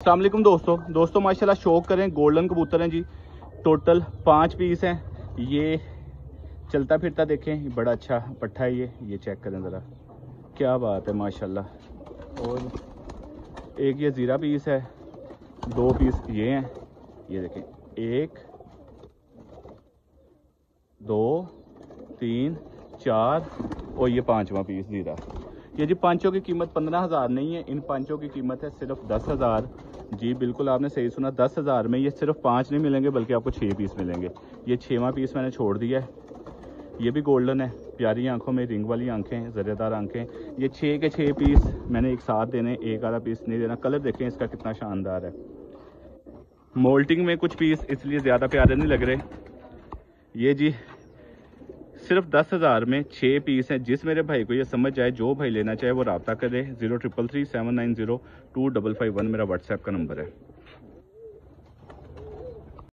السلام علیکم دوستو۔ دوستو، ماشاءاللہ شوق کریں، گولڈن کبوتر ہیں جی۔ ٹوٹل پانچ پیس ہیں۔ یہ چلتا پھرتا دیکھیں، یہ بڑا اچھا پٹھا ہے یہ۔ یہ چیک کریں ذرا۔ کیا بات ہے، ماشاءاللہ۔ اور ایک یہ زیرہ پیس ہے۔ دو پیس یہ ہیں۔ یہ دیکھیں۔ ایک، دو، تین، چار، اور یہ پانچواں پیس زیرہ۔ یہ جی پانچوں کی قیمت پندرہ ہزار نہیں ہے۔ ان پانچوں کی قیمت ہے صرف دس ہزار۔ جی بالکل آپ نے صحیح سنا، دس ہزار میں یہ صرف پانچ نہیں ملیں گے، بلکہ آپ کو چھ پیس ملیں گے۔ یہ چھواں پیس میں نے چھوڑ دیا ہے۔ یہ بھی گولڈن ہے۔ پیاری آنکھوں میں رنگ والی آنکھیں زرے دار آنکھیں۔ یہ چھ کے چھ پیس میں نے ایک ساتھ دینے، ایک آدھا پیس نہیں دینا۔ کلر دیکھیں اس کا کتنا شاندار ہے۔ مولٹنگ میں کچھ پیس اس لیے زیادہ پیارے نہیں لگ رہے۔ یہ جی صرف دس ہزار میں چھ پیس ہیں۔ جس میرے بھائی کو یہ سمجھ جائے جو بھائی لینا چاہے وہ رابطہ کرے۔ Zero triple three seven nine zero two double five one میرا واٹس ایپ کا نمبر ہے۔